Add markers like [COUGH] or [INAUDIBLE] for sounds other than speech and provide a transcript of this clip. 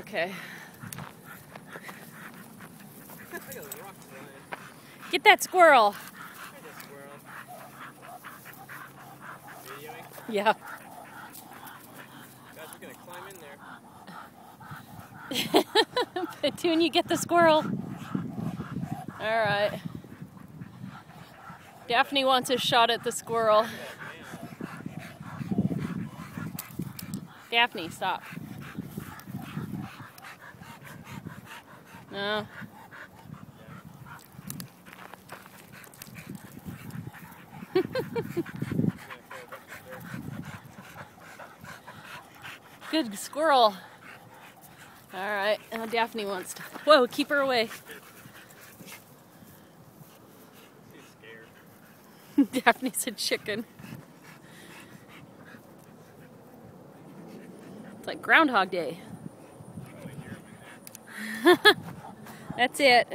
Okay. Get that squirrel. Yeah. Petunia, [LAUGHS] get the squirrel. All right. Daphne wants a shot at the squirrel. Daphne, stop. No. [LAUGHS] Good squirrel. All right, now Daphne wants to. Whoa, keep her away. [LAUGHS] Daphne's a chicken. It's like Groundhog Day. [LAUGHS] That's it.